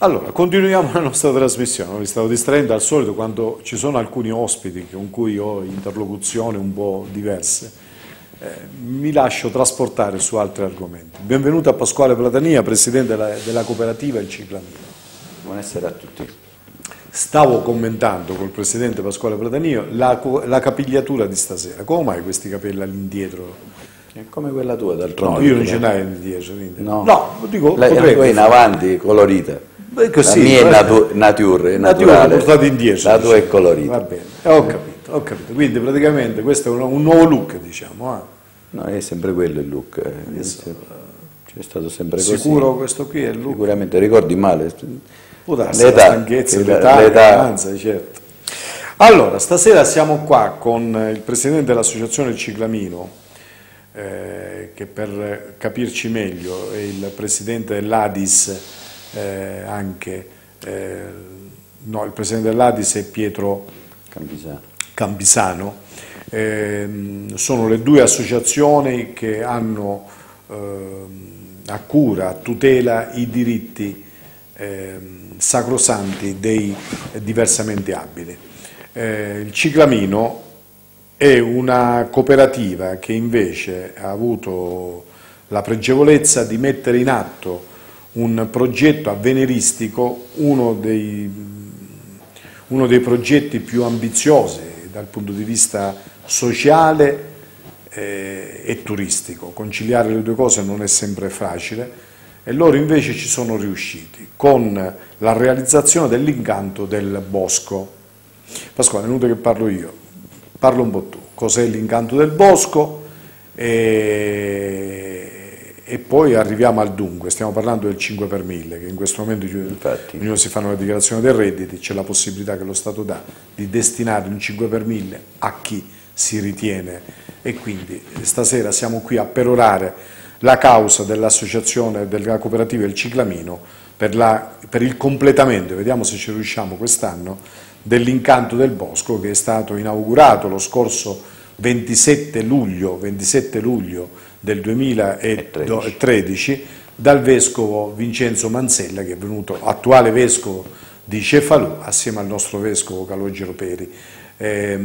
Allora, continuiamo la nostra trasmissione, vi stavo distraendo al solito quando ci sono alcuni ospiti con cui ho interlocuzioni un po' diverse, eh, mi lascio trasportare su altri argomenti. Benvenuto a Pasquale Platania, Presidente della, della cooperativa Il Ciclamino. Buonasera a tutti. Stavo commentando col Presidente Pasquale Platanio la, la capigliatura di stasera, come mai questi capelli all'indietro? Come quella tua d'altronde. io non ce n'hai indietro, no. no, dico, la, la tua in avanti, colorita. Beh, così, la mia è natu nature, è naturale, portata indietro. La tua è colorita. Va bene, eh, ho capito, ho capito. Quindi praticamente questo è un, un nuovo look, diciamo. Eh. No, è sempre quello il look. Eh. C'è stato sempre così. Sicuro questo qui è il look? Sicuramente, ricordi male. L'età, la stanchezza, l'età, l'età. certo. Allora, stasera siamo qua con il Presidente dell'Associazione Ciclamino, eh, che per capirci meglio è il Presidente dell'Adis eh, anche, eh, no, il Presidente dell'Adis è Pietro Cambisano, Cambisano. Ehm, sono le due associazioni che hanno ehm, a cura, a tutela i diritti ehm, sacrosanti dei diversamente abili. Eh, il Ciclamino è una cooperativa che invece ha avuto la pregevolezza di mettere in atto un progetto avveniristico, uno dei, uno dei progetti più ambiziosi dal punto di vista sociale eh, e turistico. Conciliare le due cose non è sempre facile e loro invece ci sono riusciti con la realizzazione dell'incanto del bosco. Pasquale, è inutile che parlo io, parlo un po' tu. Cos'è l'incanto del bosco? E e poi arriviamo al dunque, stiamo parlando del 5 per 1000, che in questo momento Infatti. ognuno si fa una dichiarazione dei redditi, c'è la possibilità che lo Stato dà di destinare un 5 per 1000 a chi si ritiene e quindi stasera siamo qui a perorare la causa dell'associazione della cooperativa Il Ciclamino per, la, per il completamento, vediamo se ci riusciamo quest'anno, dell'incanto del bosco che è stato inaugurato lo scorso 27 luglio, 27 luglio del 2013 dal vescovo Vincenzo Manzella che è venuto attuale vescovo di Cefalù assieme al nostro vescovo Calogero Peri. Eh,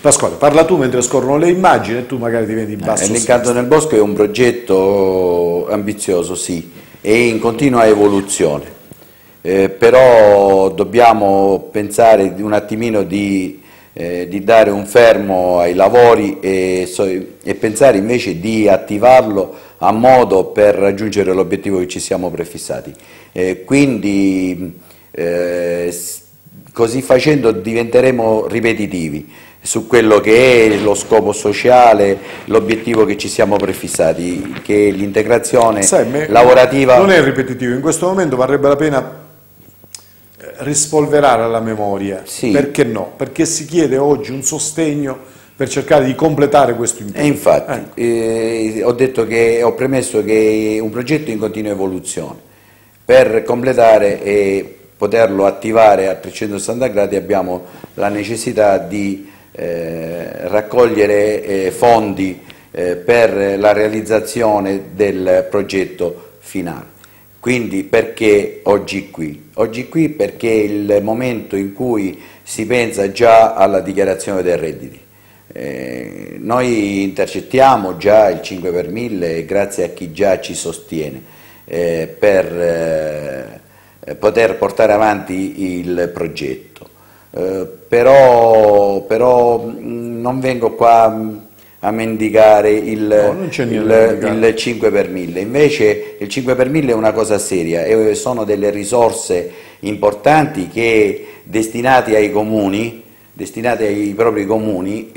Pasquale, parla tu mentre scorrono le immagini e tu magari diventi in basso. Eh, L'incanto nel bosco è un progetto ambizioso, sì, è in continua evoluzione, eh, però dobbiamo pensare un attimino di eh, di dare un fermo ai lavori e, so, e, pensare invece di attivarlo a modo per raggiungere l'obiettivo che ci siamo prefissati. Eh, quindi eh, così facendo diventeremo ripetitivi su quello che è lo scopo sociale, l'obiettivo che ci siamo prefissati, che è l'integrazione lavorativa. Non è ripetitivo, in questo momento varrebbe la pena rispolverare la memoria. Sì. Perché no? Perché si chiede oggi un sostegno per cercare di completare questo impegno. E infatti, ecco. eh, ho, detto che, ho premesso che è un progetto in continua evoluzione. Per completare e poterlo attivare a 360 gradi abbiamo la necessità di eh, raccogliere eh, fondi eh, per la realizzazione del progetto finale. Quindi perché oggi qui? Oggi qui perché è il momento in cui si pensa già alla dichiarazione dei redditi. Eh, noi intercettiamo già il 5 per 1000 grazie a chi già ci sostiene eh, per eh, poter portare avanti il progetto. Eh, però, però non vengo qua a mendicare il, no, il, il, 5 per 1000, invece il 5 per 1000 è una cosa seria, e sono delle risorse importanti che destinate ai comuni, destinate ai propri comuni,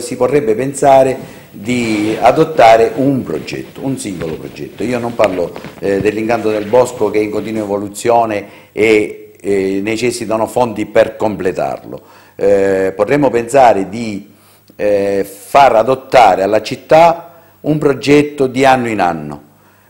si potrebbe pensare di adottare un progetto, un singolo progetto. Io non parlo eh, dell'incanto del bosco che è in continua evoluzione e eh, necessitano fondi per completarlo. Eh, potremmo pensare di eh, far adottare alla città un progetto di anno in anno.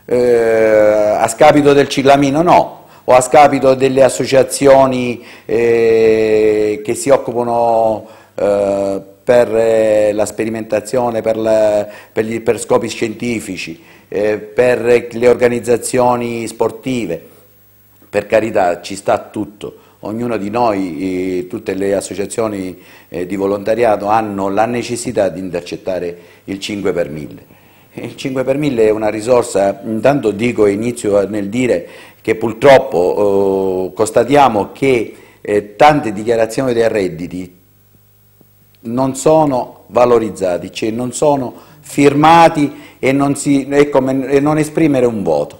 Eh, a scapito del ciclamino no, o a scapito delle associazioni eh, che si occupano eh, per eh, la sperimentazione, per, la, per, gli, per scopi scientifici, eh, per le organizzazioni sportive, per carità ci sta tutto, ognuno di noi, tutte le associazioni eh, di volontariato hanno la necessità di intercettare il 5 per 1000. Il 5 per 1000 è una risorsa, intanto dico e inizio nel dire che purtroppo eh, constatiamo che eh, tante dichiarazioni dei redditi non sono valorizzati, cioè non sono firmati e non, si, e come, e non esprimere un voto,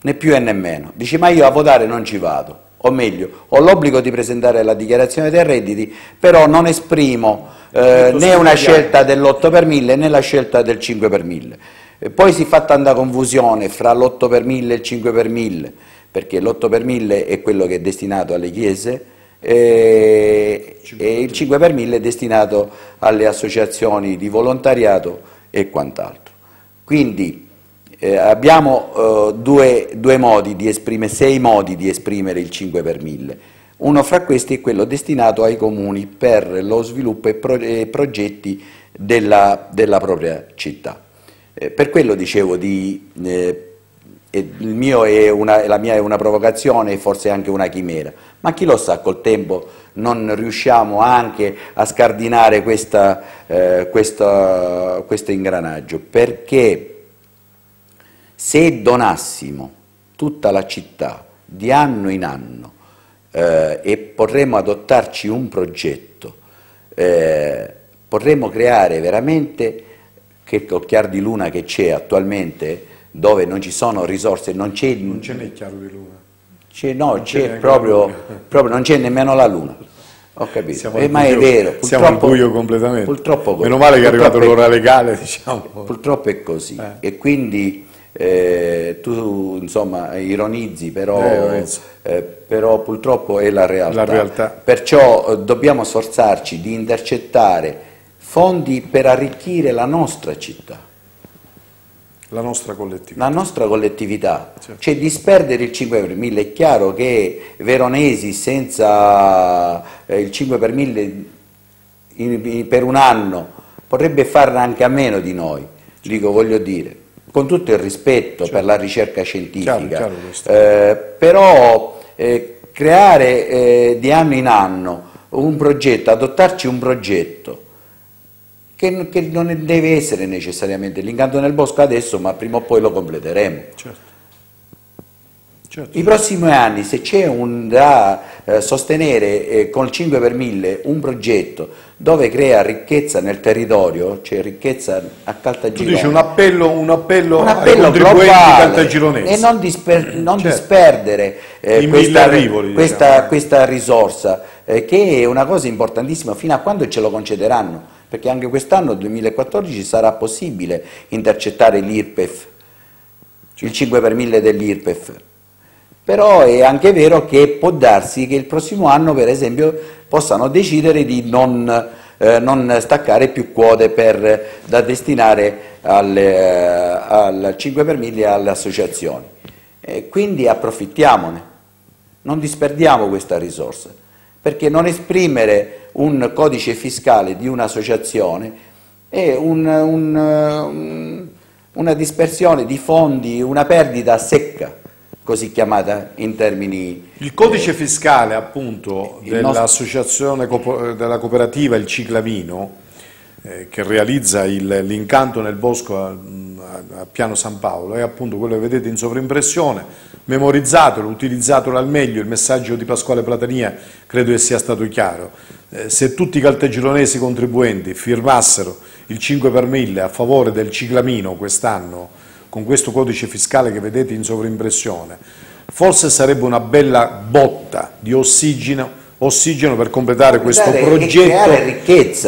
né più e né meno. Dici ma io a votare non ci vado, o meglio, ho l'obbligo di presentare la dichiarazione dei redditi, però non esprimo eh, né una scelta dell'8 per 1000 né la scelta del 5 per 1000. E poi si fa tanta confusione fra l'8 per 1000 e il 5 per 1000, perché l'8 per 1000 è quello che è destinato alle chiese e, e il 5 per 1000 è destinato alle associazioni di volontariato e quant'altro. Quindi eh, abbiamo eh, due, due, modi di esprimere, sei modi di esprimere il 5 per 1000. Uno fra questi è quello destinato ai comuni per lo sviluppo e, pro, e progetti della, della, propria città. Eh, per quello dicevo di eh, una, la mia è una provocazione e forse anche una chimera, ma chi lo sa, col tempo non riusciamo anche a scardinare questa, eh, questa, questo ingranaggio, perché se donassimo tutta la città di anno in anno eh, e potremmo adottarci un progetto, eh, potremmo creare veramente, che col chiar di luna che c'è attualmente, dove non ci sono risorse, non c'è... Non ce n'è chiaro di luna. no, c'è proprio, proprio, non c'è nemmeno la luna. Ho capito, eh, ma è vero. Siamo al buio completamente. Purtroppo così. Meno male che è arrivato l'ora legale, diciamo. Purtroppo è così. Eh. E quindi eh, tu insomma ironizzi, però, eh, eh, però, purtroppo è la realtà. La realtà. Perciò eh, dobbiamo sforzarci di intercettare fondi per arricchire la nostra città. La nostra collettività. La nostra collettività, certo. cioè disperdere il 5 per 1000, è chiaro che Veronesi senza eh, il 5 per 1000 in, in, per un anno potrebbe farne anche a meno di noi, dico, voglio dire, con tutto il rispetto certo. per la ricerca scientifica, chiaro, chiaro eh, però eh, creare eh, di anno in anno un progetto, adottarci un progetto che, che non deve essere necessariamente l'incanto nel bosco adesso, ma prima o poi lo completeremo. Certo. Certo. I prossimi anni, se c'è da eh, sostenere eh, con il 5 per 1000 un progetto dove crea ricchezza nel territorio, cioè ricchezza a Caltagirone. Tu dici un appello, un appello, un appello globale e non, disper non certo. disperdere eh, questa, arrivoli, questa, diciamo. questa, risorsa, eh, che è una cosa importantissima fino a quando ce lo concederanno perché anche quest'anno, 2014, sarà possibile intercettare l'IRPEF, il 5 per 1000 dell'IRPEF. Però è anche vero che può darsi che il prossimo anno, per esempio, possano decidere di non, eh, non staccare più quote per, da destinare al, eh, al 5 per 1000 alle associazioni. E quindi approfittiamone, non disperdiamo questa risorsa, perché non esprimere un codice fiscale di un'associazione è un, un, una dispersione di fondi, una perdita secca, così chiamata in termini... Il codice eh, fiscale appunto dell'associazione della cooperativa Il Ciclavino, eh, che realizza l'incanto nel bosco a, a, Piano San Paolo, è appunto quello che vedete in sovrimpressione, memorizzatelo, utilizzatelo al meglio, il messaggio di Pasquale Platania credo che sia stato chiaro. Eh, se tutti i caltagironesi contribuenti firmassero il 5 per 1000 a favore del ciclamino quest'anno, con questo codice fiscale che vedete in sovrimpressione, forse sarebbe una bella botta di ossigeno ossigeno per completare questo progetto,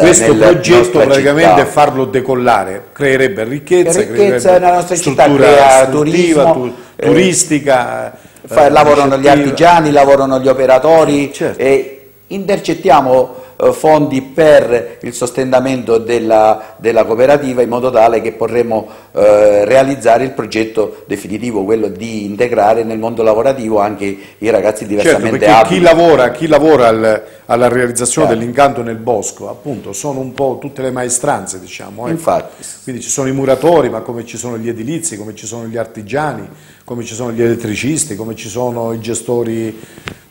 questo progetto praticamente città. farlo decollare, creerebbe ricchezza, ricchezza città, crea turismo, tu, eh, turistica. Eh, lavorano gli artigiani, lavorano gli operatori certo. e intercettiamo fondi per il sostentamento della, della, cooperativa in modo tale che potremo eh, realizzare il progetto definitivo, quello di integrare nel mondo lavorativo anche i ragazzi diversamente certo, abili. Chi lavora, chi lavora al, alla realizzazione certo. dell'incanto nel bosco, appunto, sono un po' tutte le maestranze, diciamo. Ecco. Infatti. Quindi ci sono i muratori, ma come ci sono gli edilizi, come ci sono gli artigiani, come ci sono gli elettricisti, come ci sono i gestori,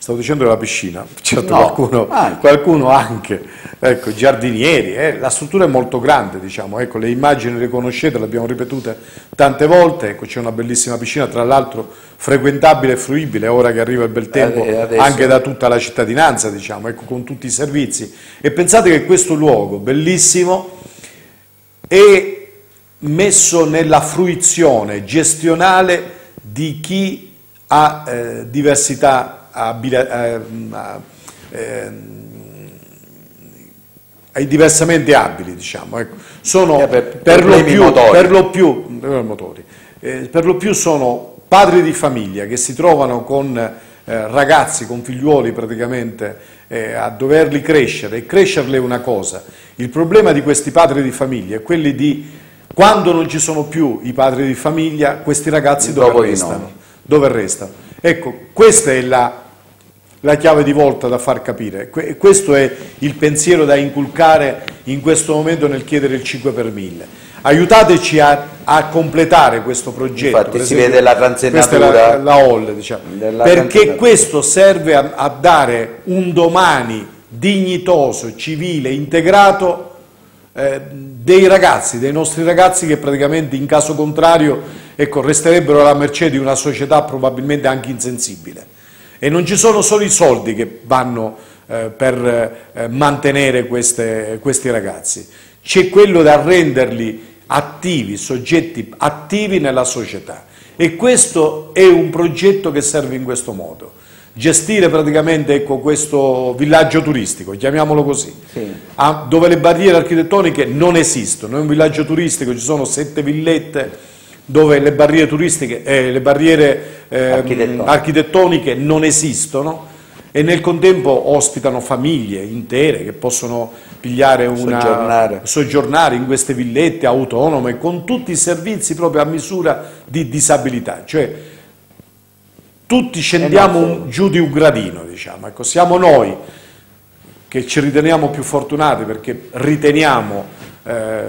stavo dicendo della piscina, certo no, qualcuno, anche. qualcuno anche, ecco, giardinieri, eh, la struttura è molto grande, diciamo, ecco, le immagini le conoscete, le abbiamo ripetute tante volte, ecco, c'è una bellissima piscina, tra l'altro frequentabile e fruibile, ora che arriva il bel tempo, Adesso... anche da tutta la cittadinanza, diciamo, ecco, con tutti i servizi. E pensate che questo luogo, bellissimo, è messo nella fruizione gestionale di chi ha eh, diversità, eh, eh, ai diversamente abili, diciamo. Ecco. Sono eh, per, per, lo più, per, lo più, motori, eh, per lo più sono padri di famiglia che si trovano con eh, ragazzi, con figliuoli praticamente a doverli crescere e crescerli è una cosa. Il problema di questi padri di famiglia è quelli di quando non ci sono più i padri di famiglia, questi ragazzi dove restano? dove restano? Ecco, questa è la, la chiave di volta da far capire. Questo è il pensiero da inculcare in questo momento nel chiedere il 5 per 1000. Aiutateci a, a completare questo progetto. Infatti si vede la transennatura. Questa è la, la OL, diciamo. Perché questo serve a, a dare un domani dignitoso, civile, integrato eh, dei ragazzi, dei nostri ragazzi che praticamente in caso contrario ecco, resterebbero alla mercé di una società probabilmente anche insensibile. E non ci sono solo i soldi che vanno eh, per eh, mantenere queste, questi ragazzi, c'è quello da renderli attivi, soggetti attivi nella società. E questo è un progetto che serve in questo modo gestire praticamente ecco, questo villaggio turistico, chiamiamolo così, sì. ah, dove le barriere architettoniche non esistono, è un villaggio turistico, ci sono sette villette dove le barriere turistiche, eh, le barriere eh, architettoniche. non esistono e nel contempo ospitano famiglie intere che possono pigliare una, soggiornare. soggiornare in queste villette autonome con tutti i servizi proprio a misura di disabilità, cioè tutti scendiamo giù di un gradino, diciamo. Ecco, siamo noi che ci riteniamo più fortunati perché riteniamo eh,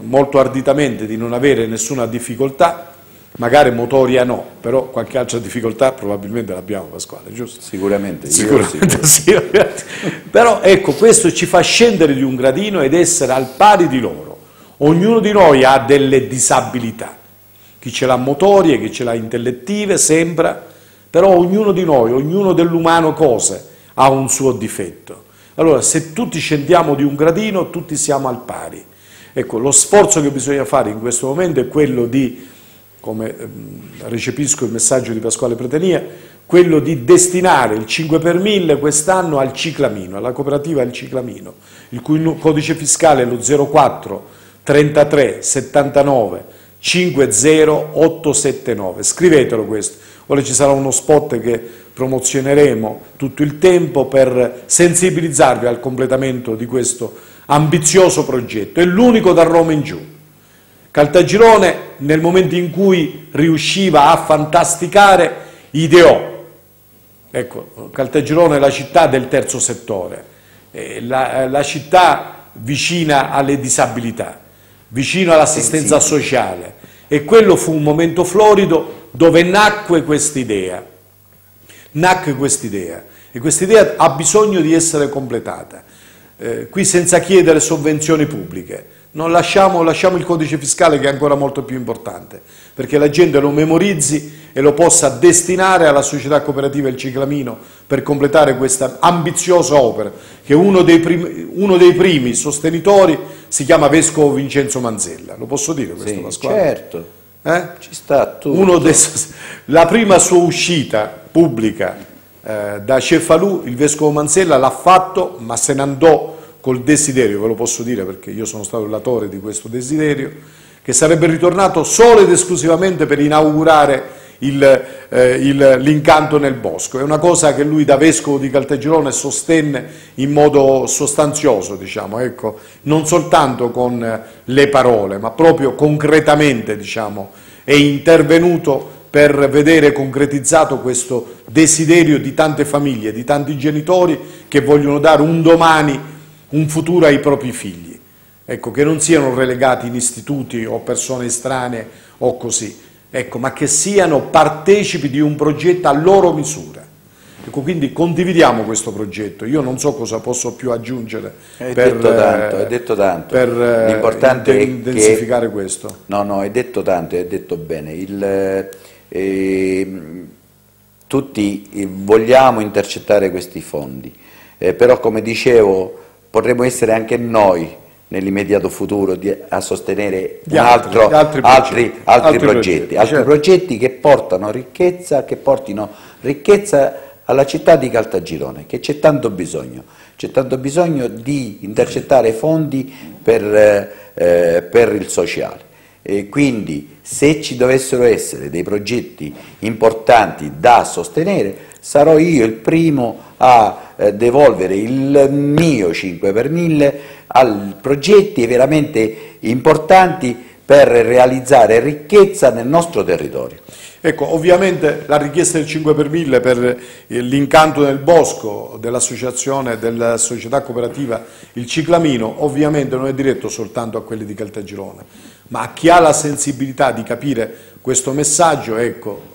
molto arditamente di non avere nessuna difficoltà, magari motoria no, però qualche altra difficoltà probabilmente l'abbiamo Pasquale, giusto? Sicuramente. Sicuramente sì. però ecco, questo ci fa scendere di un gradino ed essere al pari di loro. Ognuno di noi ha delle disabilità, chi ce l'ha motorie, chi ce l'ha intellettive, sembra, però ognuno di noi, ognuno dell'umano cose, ha un suo difetto. Allora, se tutti scendiamo di un gradino, tutti siamo al pari. Ecco, lo sforzo che bisogna fare in questo momento è quello di, come ehm, recepisco il messaggio di Pasquale Pretenia, quello di destinare il 5 per 1000 quest'anno al ciclamino, alla cooperativa Il Ciclamino, il cui codice fiscale è lo 04 33 79 50879. Scrivetelo questo Ora ci sarà uno spot che promozioneremo tutto il tempo per sensibilizzarvi al completamento di questo ambizioso progetto. È l'unico da Roma in giù. Caltagirone, nel momento in cui riusciva a fantasticare, ideò. Ecco, Caltagirone è la città del terzo settore, la, la città vicina alle disabilità, vicino all'assistenza sociale. E quello fu un momento florido dove nacque quest'idea. Nacque quest'idea e quest'idea ha bisogno di essere completata. Eh, qui senza chiedere sovvenzioni pubbliche, non lasciamo, lasciamo il codice fiscale che è ancora molto più importante, perché la gente lo memorizzi e lo possa destinare alla società cooperativa Il Ciclamino per completare questa ambiziosa opera, che uno dei, primi, uno dei primi sostenitori si chiama Vescovo Vincenzo Manzella. Lo posso dire questo, sì, Pasquale? Certo. Eh? Ci sta tutto. Dei, la prima sua uscita pubblica eh, da Cefalù, il Vescovo Manzella l'ha fatto, ma se ne andò col desiderio, ve lo posso dire perché io sono stato il latore di questo desiderio, che sarebbe ritornato solo ed esclusivamente per inaugurare eh, l'incanto nel bosco. È una cosa che lui da vescovo di Caltagirone sostenne in modo sostanzioso, diciamo, ecco, non soltanto con le parole, ma proprio concretamente diciamo, è intervenuto per vedere concretizzato questo desiderio di tante famiglie, di tanti genitori che vogliono dare un domani, un futuro ai propri figli. Ecco, che non siano relegati in istituti o persone estranee o così, ecco, ma che siano partecipi di un progetto a loro misura. Ecco, quindi condividiamo questo progetto. Io non so cosa posso più aggiungere hai per, detto tanto, hai detto tanto. per L'importante intensificare che, questo. No, no, hai detto tanto, hai detto bene. Il, eh, tutti vogliamo intercettare questi fondi, eh, però come dicevo potremmo essere anche noi nell'immediato futuro di, a sostenere altri, altro, altri, progetti, altri, altri, progetti, progetti, altri certo. progetti che portano ricchezza, che portino ricchezza alla città di Caltagirone, che c'è tanto bisogno, c'è tanto bisogno di intercettare fondi per, eh, per il sociale. E quindi se ci dovessero essere dei progetti importanti da sostenere, sarò io il primo a eh, devolvere il mio 5 per 1000 a progetti veramente importanti per realizzare ricchezza nel nostro territorio. Ecco, ovviamente la richiesta del 5 per 1000 per l'incanto nel bosco dell'associazione, della società cooperativa Il Ciclamino, ovviamente non è diretto soltanto a quelli di Caltagirone, ma a chi ha la sensibilità di capire questo messaggio, ecco,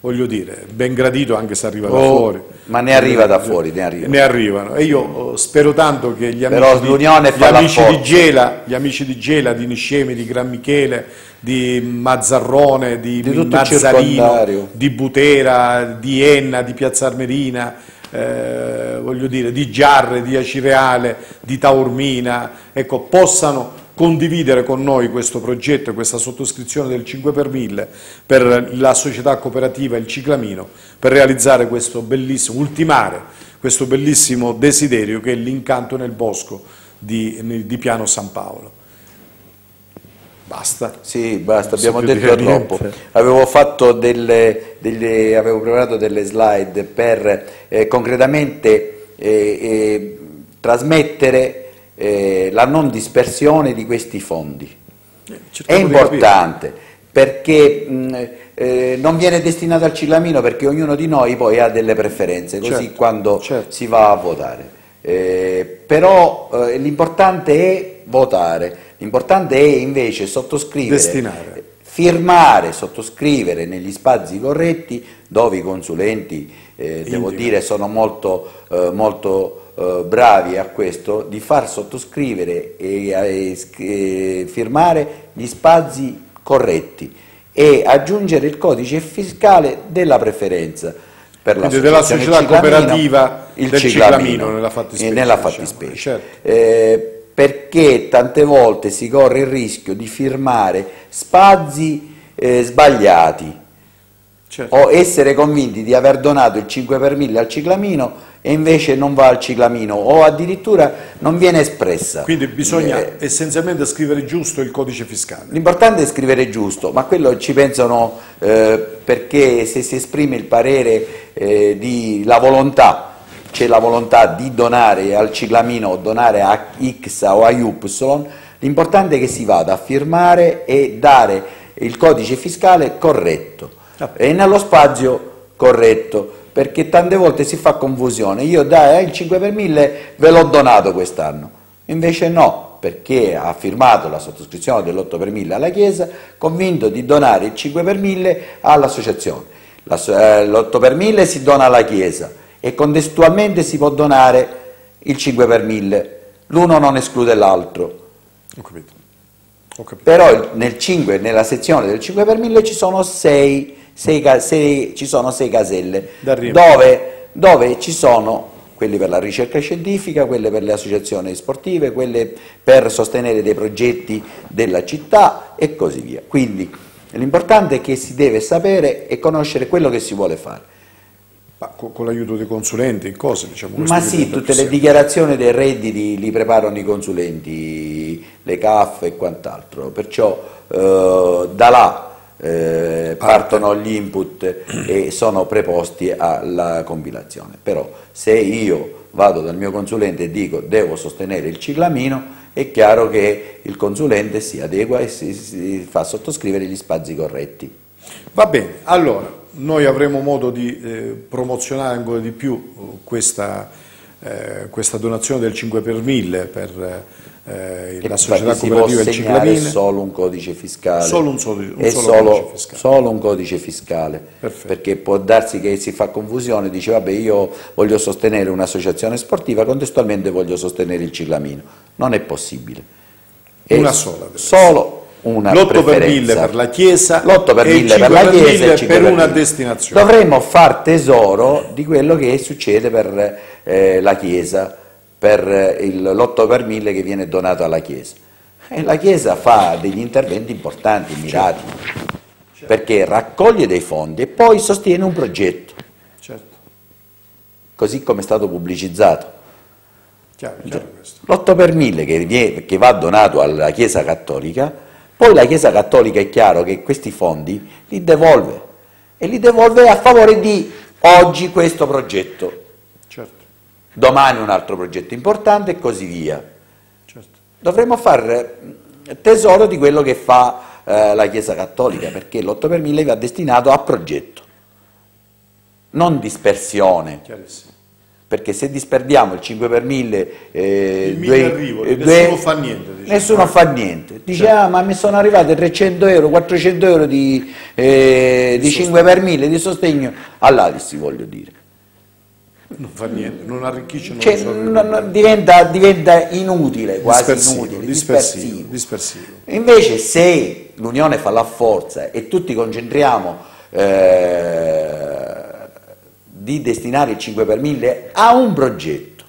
voglio dire, ben gradito anche se arriva oh, da fuori. Ma ne arriva da fuori, ne arriva. Ne arrivano. E io oh, spero tanto che gli amici, di, gli amici di, Gela, gli amici di Gela, di Niscemi, di Gran Michele, di Mazzarrone, di, di Mazzarino, di Butera, di Enna, di Piazza Armerina, eh, voglio dire, di Giarre, di Acireale, di Taormina, ecco, possano condividere con noi questo progetto e questa sottoscrizione del 5 per 1000 per la società cooperativa Il Ciclamino per realizzare questo bellissimo, ultimare questo bellissimo desiderio che è l'incanto nel bosco di, di Piano San Paolo. Basta. Sì, basta, abbiamo detto troppo. Avevo, fatto delle, delle, avevo preparato delle slide per eh, concretamente eh, eh, trasmettere eh, la non dispersione di questi fondi. Eh, È importante perché mh, eh, non viene destinato al cilamino perché ognuno di noi poi ha delle preferenze, così certo, quando certo. si va a votare. Eh, però eh, l'importante è votare, l'importante è invece sottoscrivere, Destinare. Firmare, sottoscrivere negli spazi corretti dove i consulenti, eh, devo dire, sono molto, molto eh, bravi a questo di far sottoscrivere e, e firmare gli spazi corretti e aggiungere il codice fiscale della preferenza per la della società cooperativa il del ciclamino, ciclamino nella fattispecie, nella diciamo, fattispecie. Diciamo, certo. Perché tante volte si corre il rischio di firmare spazi eh, sbagliati certo. o essere convinti di aver donato il 5 per 1000 al ciclamino e invece non va al ciclamino o addirittura non viene espressa. Quindi bisogna eh, essenzialmente scrivere giusto il codice fiscale. L'importante è scrivere giusto, ma quello ci pensano eh, perché se si esprime il parere eh, di la volontà, c'è la volontà di donare al ciclamino o donare a X o a Y, l'importante è che si vada a firmare e dare il codice fiscale corretto ah. e nello spazio corretto perché tante volte si fa confusione, io dai eh, il 5 per 1000 ve l'ho donato quest'anno, invece no, perché ha firmato la sottoscrizione dell'8 per 1000 alla Chiesa, convinto di donare il 5 per 1000 all'associazione. Eh, l'8 per 1000 si dona alla Chiesa e contestualmente si può donare il 5 per 1000, l'uno non esclude l'altro. Ho capito. Ho capito. Però nel 5, nella sezione del 5 per 1000 ci sono 6 sei, sei, ci sono sei caselle dove, dove ci sono quelli per la ricerca scientifica, quelle per le associazioni sportive, quelle per sostenere dei progetti della città e così via. Quindi l'importante è che si deve sapere e conoscere quello che si vuole fare. Ma con, con l'aiuto dei consulenti, in cose diciamo Ma sì, tutte le dichiarazioni dei redditi li preparano i consulenti, le CAF e quant'altro, perciò eh, da là eh, partono gli input e sono preposti alla compilazione. Però se io vado dal mio consulente e dico devo sostenere il ciclamino, è chiaro che il consulente si adegua e si, si fa sottoscrivere gli spazi corretti. Va bene, allora noi avremo modo di eh, promozionare ancora di più eh, questa, eh, questa, donazione del 5 per 1000 per eh, la società cooperativa del Ciclamine. solo un codice fiscale. Solo un, solo, un solo, solo, codice fiscale. Solo un codice fiscale. Perché può darsi che si fa confusione, dice vabbè io voglio sostenere un'associazione sportiva, contestualmente voglio sostenere il Ciclamino. Non è possibile. È una sola. Solo una l'8 per 1000 per la Chiesa l'8 per 1000 per la Chiesa e per una destinazione. Dovremmo far tesoro di quello che succede per eh, la Chiesa, per l'8 per 1000 che viene donato alla Chiesa. E la Chiesa fa degli interventi importanti, mirati, certo. certo. perché raccoglie dei fondi e poi sostiene un progetto, certo. così come è stato pubblicizzato. L'8 per 1000 che, che va donato alla Chiesa Cattolica poi la Chiesa Cattolica è chiaro che questi fondi li devolve e li devolve a favore di oggi questo progetto, certo. domani un altro progetto importante e così via. Certo. Dovremmo fare tesoro di quello che fa eh, la Chiesa Cattolica perché l'8 per 1000 va destinato a progetto, non dispersione. Chiarissimo perché se disperdiamo il 5 per 1000 eh, due, arrivo, due, nessuno fa niente diciamo. nessuno fa niente dice certo. ah ma mi sono arrivate 300 euro 400 euro di, eh, di 5 per 1000 di sostegno all'Adis voglio dire non fa niente, non arricchisce, non cioè, non, diventa, diventa, inutile, quasi dispersivo, inutile, dispersivo, dispersivo. dispersivo. Invece se l'unione fa la forza e tutti concentriamo eh, di destinare il 5 per 1000 a un progetto.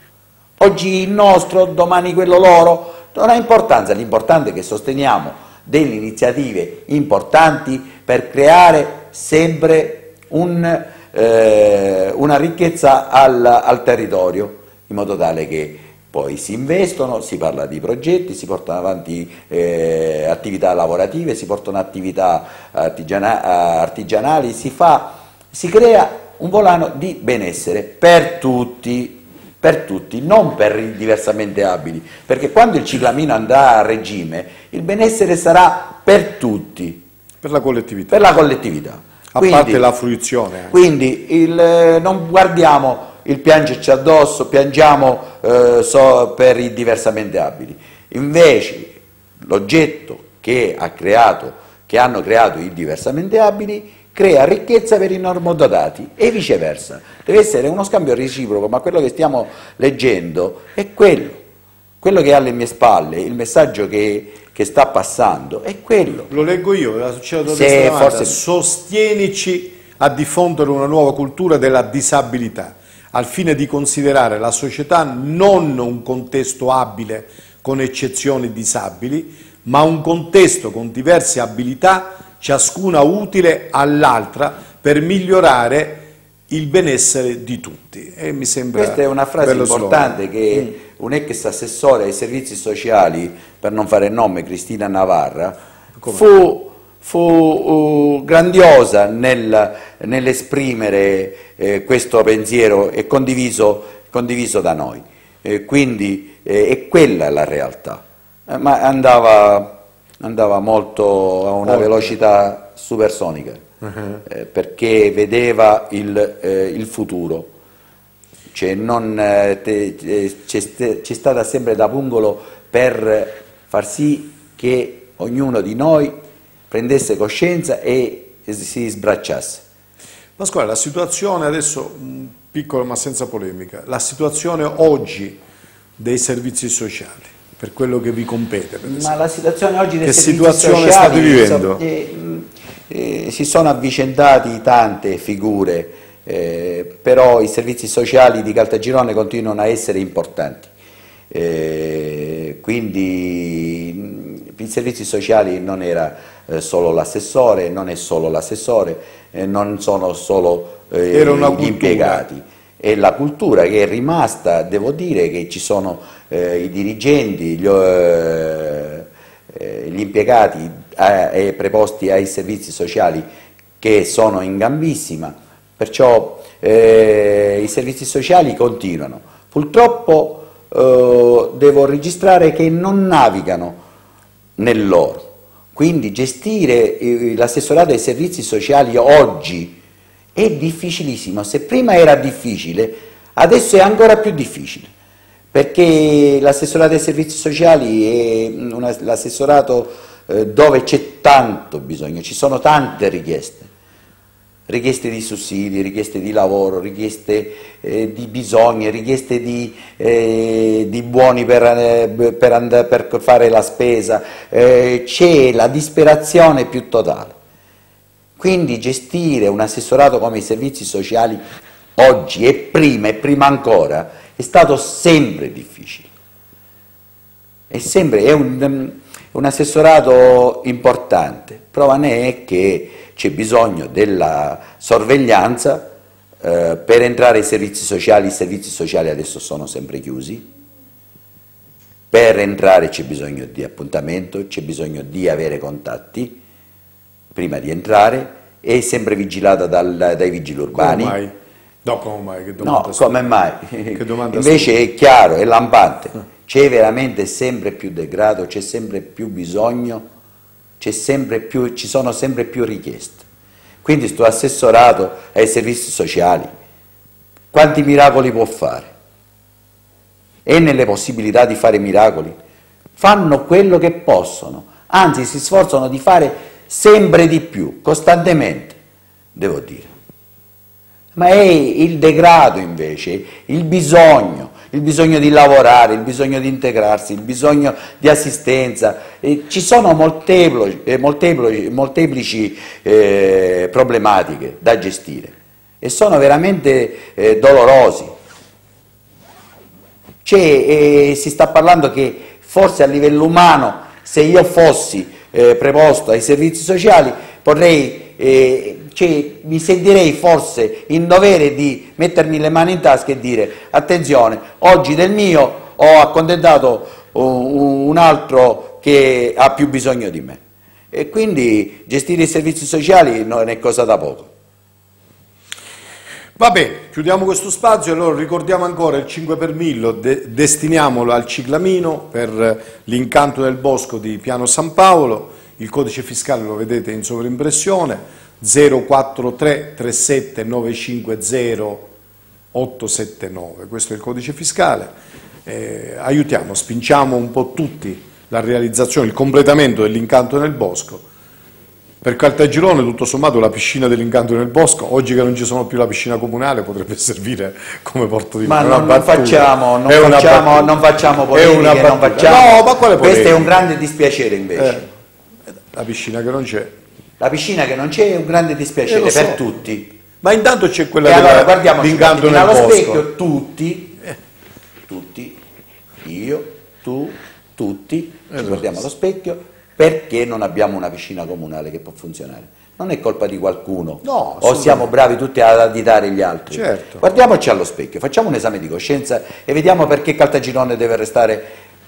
Oggi il nostro, domani quello loro, non ha importanza, l'importante è che sosteniamo delle iniziative importanti per creare sempre un, eh, una ricchezza al, al territorio, in modo tale che poi si investono, si parla di progetti, si portano avanti eh, attività lavorative, si portano attività artigiana artigianali, si, fa, si crea un volano di benessere per tutti, per tutti, non per i diversamente abili, perché quando il ciclamino andrà a regime, il benessere sarà per tutti. Per la collettività. Per la collettività. A quindi, parte la fruizione. Anche. Quindi il, eh, non guardiamo il piangerci addosso, piangiamo eh, so, per i diversamente abili. Invece l'oggetto che, ha creato, che hanno creato i diversamente abili crea ricchezza per i normodotati e viceversa. Deve essere uno scambio reciproco, ma quello che stiamo leggendo è quello. Quello che ha alle mie spalle, il messaggio che, che sta passando, è quello. Lo leggo io, la succede Se forse... Sostienici a diffondere una nuova cultura della disabilità, al fine di considerare la società non un contesto abile con eccezioni disabili, ma un contesto con diverse abilità ciascuna utile all'altra per migliorare il benessere di tutti. E mi sembra Questa è una frase importante slogan. che mm. un ex assessore ai servizi sociali, per non fare nome, Cristina Navarra, Come? fu, fu uh, grandiosa nel, nell'esprimere eh, questo pensiero e condiviso, condiviso da noi. Eh, quindi eh, è quella la realtà. Eh, ma andava andava molto a una Oltre. velocità supersonica uh -huh. eh, perché vedeva il, eh, il futuro. Cioè eh, c'è stata sempre da pungolo per far sì che ognuno di noi prendesse coscienza e si sbracciasse. Pasquale, la situazione adesso, piccolo ma senza polemica, la situazione oggi dei servizi sociali per quello che vi compete. Ma la situazione oggi dei che situazione state vivendo? Eh, eh, si sono avvicendati tante figure, eh, però i servizi sociali di Caltagirone continuano a essere importanti. Eh, quindi mm, i servizi sociali non era eh, solo l'assessore, non è solo l'assessore, eh, non sono solo gli impiegati è la cultura che è rimasta, devo dire che ci sono eh, i dirigenti, gli, eh, eh gli impiegati eh, preposti ai servizi sociali che sono in gambissima, perciò eh, i servizi sociali continuano. Purtroppo eh, devo registrare che non navigano nell'oro, quindi gestire eh, l'assessorato ai servizi sociali oggi è difficilissimo, se prima era difficile, adesso è ancora più difficile, perché l'assessorato ai servizi sociali è l'assessorato eh, dove c'è tanto bisogno, ci sono tante richieste. Richieste di sussidi, richieste di lavoro, richieste eh, di bisogni, richieste di, eh, di buoni per, eh, per, per, fare la spesa, eh, c'è la disperazione più totale. Quindi gestire un assessorato come i servizi sociali oggi e prima e prima ancora è stato sempre difficile. È, sempre, è un, un assessorato importante, prova ne è che c'è bisogno della sorveglianza eh, per entrare ai servizi sociali, i servizi sociali adesso sono sempre chiusi, per entrare c'è bisogno di appuntamento, c'è bisogno di avere contatti prima di entrare, è sempre vigilata dal, dai vigili urbani. Come mai? No, come mai? Che no, come mai? Invece è chiaro, è lampante, c'è veramente sempre più degrado, c'è sempre più bisogno più, ci sono sempre più richieste. Quindi sto assessorato ai servizi sociali, quanti miracoli può fare? È nelle possibilità di fare miracoli? Fanno quello che possono, anzi si sforzano di fare sempre di più, costantemente, devo dire. Ma è il degrado invece, il bisogno, il bisogno di lavorare, il bisogno di integrarsi, il bisogno di assistenza. Ci sono molteplici, eh, molteplici, molteplici eh, problematiche da gestire e sono veramente eh, dolorosi. Eh, si sta parlando che forse a livello umano, se io fossi eh, preposto ai servizi sociali, potrei eh, cioè, mi sentirei forse in dovere di mettermi le mani in tasca e dire attenzione, oggi del mio ho accontentato un altro che ha più bisogno di me. E quindi gestire i servizi sociali non è cosa da poco. Va bene, chiudiamo questo spazio, allora ricordiamo ancora il 5 per 1000, de destiniamolo al ciclamino per l'incanto del bosco di Piano San Paolo, il codice fiscale lo vedete in sovrimpressione, 043 37 950 879, questo è il codice fiscale, eh, aiutiamo, spingiamo un po' tutti la realizzazione, il completamento dell'incanto nel bosco. Per Caltagirone tutto sommato la piscina dell'incanto nel bosco, oggi che non ci sono più la piscina comunale, potrebbe servire come porto di Ma non, non, facciamo, non, facciamo, non facciamo polemiche, non facciamo... No, ma quale Questo è un grande dispiacere invece. Eh, la piscina che non c'è. La piscina che non c'è è un grande dispiacere eh, so. per tutti. Ma intanto c'è quella e allora guardiamoci l'incanto nel allo specchio tutti, eh. tutti, io, tu, tutti, eh, ci guardiamo allo specchio perché non abbiamo una piscina comunale che può funzionare. Non è colpa di qualcuno no, o siamo bravi tutti ad additare gli altri. Certo. Guardiamoci allo specchio, facciamo un esame di coscienza e vediamo perché Caltagirone deve restare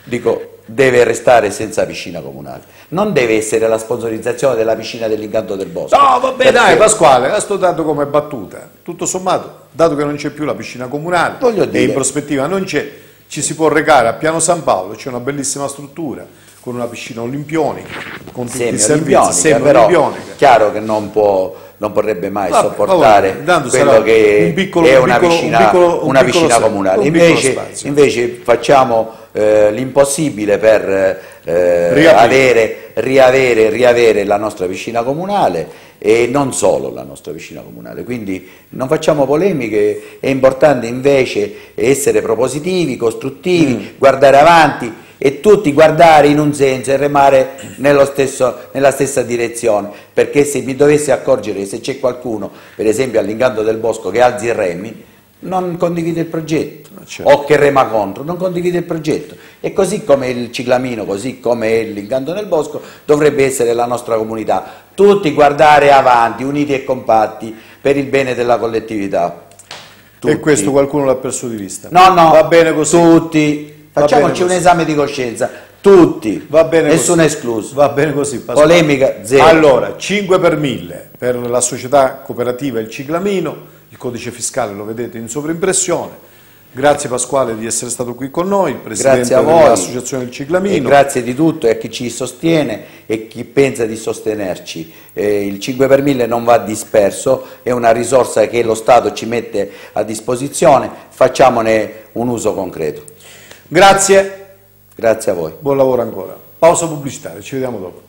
dico, deve restare senza piscina comunale. Non deve essere la sponsorizzazione della piscina dell'incanto del bosco. No, vabbè perché... dai Pasquale, ha sto dato come battuta. Tutto sommato, dato che non c'è più la piscina comunale e in prospettiva non c'è, ci si può recare a Piano San Paolo, c'è una bellissima struttura con una piscina olimpionica, con tutti i servizi, semi-olimpionica. Chiaro che non può non vorrebbe mai vabbè, sopportare vabbè, quello che piccolo, è una piccolo, piscina, un piccolo, una piscina comunale. Invece, invece, facciamo eh, l'impossibile per eh, avere, riavere, riavere la nostra piscina comunale e non solo la nostra piscina comunale, quindi non facciamo polemiche, è importante invece essere propositivi, costruttivi, mm. guardare avanti, e tutti guardare in un senso e remare stesso, nella stessa direzione, perché se mi dovessi accorgere se c'è qualcuno, per esempio all'incanto del bosco, che alzi i remi, non condivide il progetto, certo. o che rema contro, non condivide il progetto. E così come il ciclamino, così come l'incanto del bosco, dovrebbe essere la nostra comunità. Tutti guardare avanti, uniti e compatti, per il bene della collettività. Tutti. E questo qualcuno l'ha perso di vista? No, no, va bene così. Tutti Facciamoci un esame di coscienza. Tutti, Va bene nessuno così. escluso. Va bene così. Pasquale. Polemica zero. Allora, 5 per 1000 per la società cooperativa Il Ciclamino, il codice fiscale lo vedete in sovrimpressione. Grazie Pasquale di essere stato qui con noi, il presidente dell'associazione Il E Ciclamino. grazie di tutto e a chi ci sostiene e chi pensa di sostenerci. Eh, il 5 per 1000 non va disperso, è una risorsa che lo Stato ci mette a disposizione, facciamone un uso concreto. Grazie, Grazie a voi. buon lavoro ancora. Pausa pubblicitaria, ci vediamo dopo.